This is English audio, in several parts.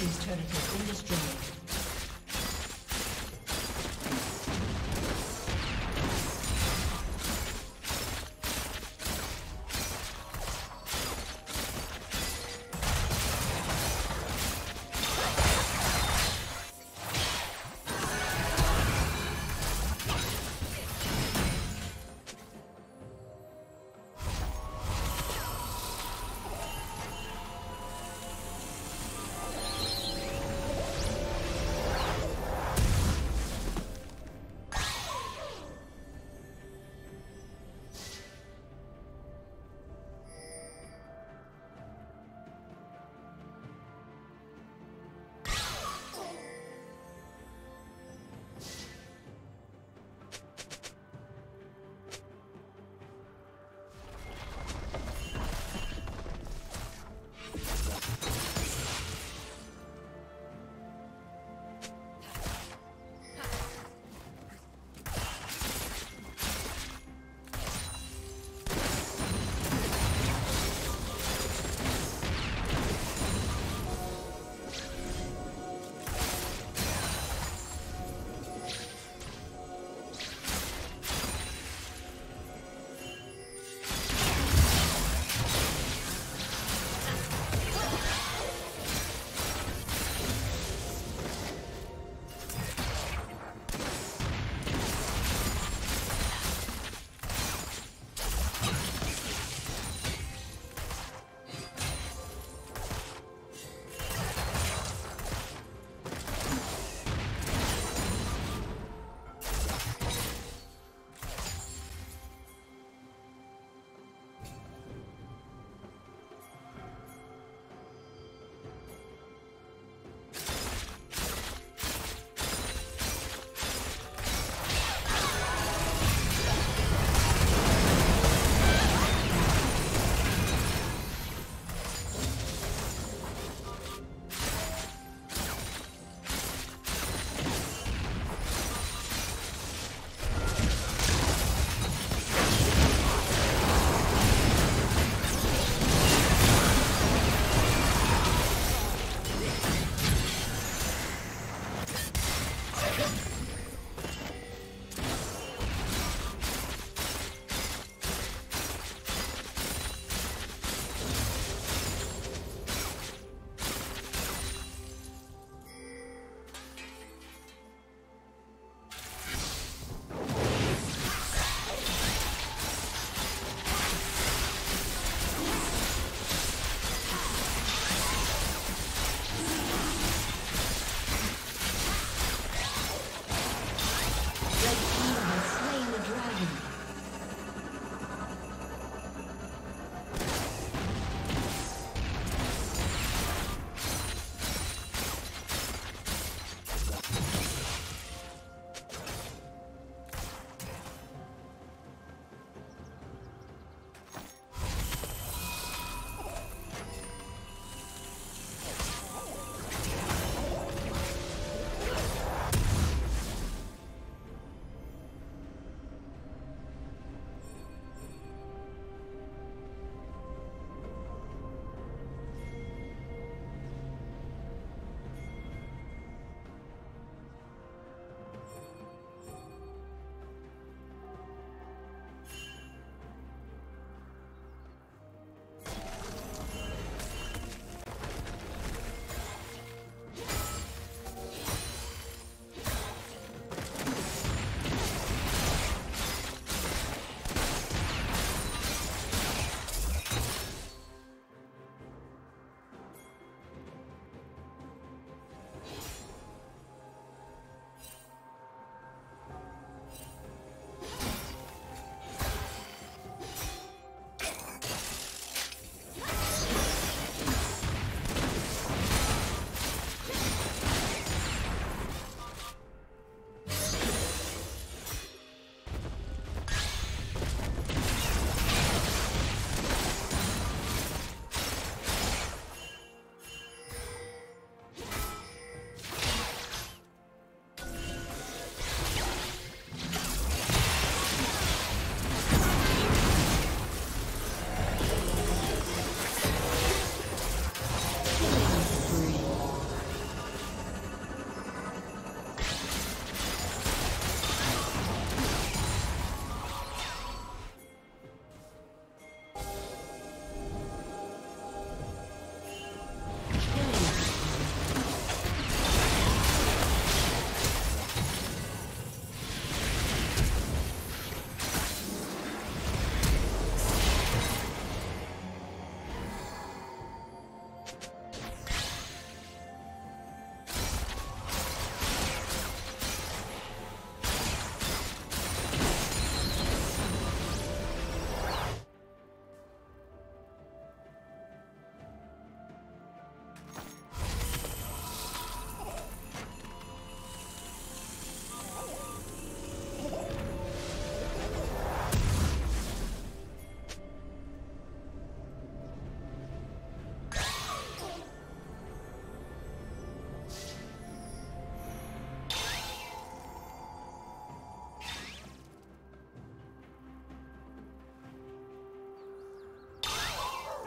Team's turret has been destroyed.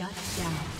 Shut down.